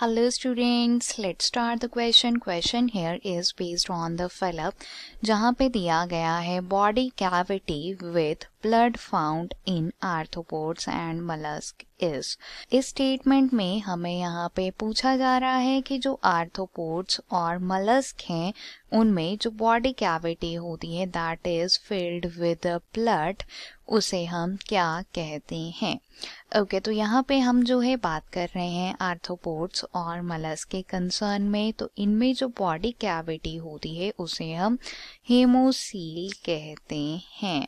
Hello students, let's start the question. Question here is based on the fill up जहाँ पे दिया गया है body cavity with blood found in arthropods and mollusk is इस statement में हमें यहाँ पे पूछा जा रहा है कि जो आर्थोपोड्स और मलस्क हैं उनमें जो बॉडी कैविटी होती है that is filled with blood उसे हम क्या कहते हैं ओके okay, तो यहाँ पे हम जो है बात कर रहे हैं आर्थोपोड्स और मलस के कंसर्न में तो इनमें जो बॉडी कैविटी होती है उसे हम हेमोसील कहते हैं।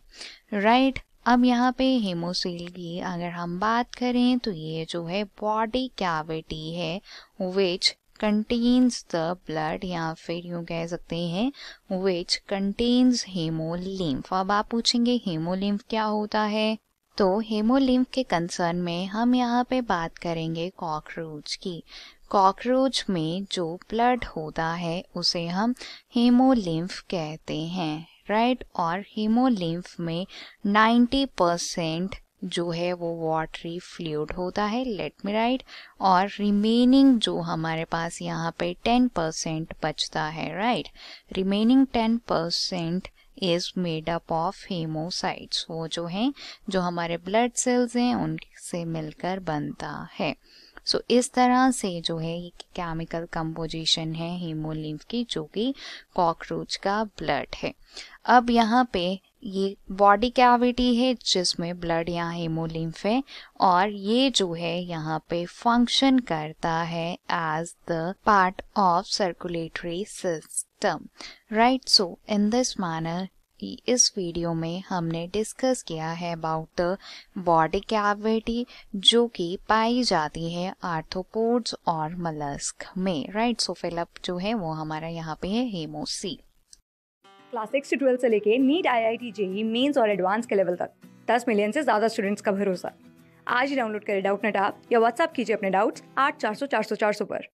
Right right? अब यहाँ पे हेमोसील की अगर हम बात करें तो ये जो है बॉडी कैविटी है विच कंटेन्स द ब्लड या फिर यूँ कह सकते हैं विच कंटेन्स हेमोलिम्फ अब आप पूछेंगे हेमोलिम्फ क्या होता है? तो हेमोलिम्फ के कंसर्न में हम यहाँ पे बात करेंगे कॉकरोच की। कॉकरोच में जो ब्लड होता है, उसे हम हेमोलिम्फ कहते हैं राइट और हेमोलिम्फ में 90 परसेंट जो है वो वाटरी फ्लूड होता है लेट मी राइट और रिमेनिंग जो हमारे पास यहाँ पे 10 परसेंट बचता है right remaining 10 percent is made up of haemocytes वो जो हैं जो हमारे ब्लड सेल्स हैं उनसे मिलकर बनता है। सो so, इस तरह से जो है ये केमिकल कंपोजिशन है हीमोलिम्फ की जो कि कॉकरोच का ब्लड है। अब यहाँ पे ये बॉडी कैविटी है जिसमें ब्लड या हेमोलिम्फ है और ये जो है यहाँ पे फ़ंक्शन करता है as the part of circulatory system right so in this manner इस वीडियो में हमने डिस्कस किया है अबाउट द बॉडी कैविटी जो कि पाई जाती है आर्थोपोड्स और मलस्क में। राइट सो फिलअप जो है वो हमारा यहाँ पे है हेमोसी क्लास सिक्स से ट्वेल्थ से लेके NEET I I T JEE Mains और एडवांस के लेवल तक। दस मिलियन से ज़्यादा स्टूडेंट्स का भरोसा। आज ही डाउनलोड करें डाउट नेट आप या व्हाट्सअप कीजिए अपने डाउट्स आठ चार सौ चार सौ चार सौ पर।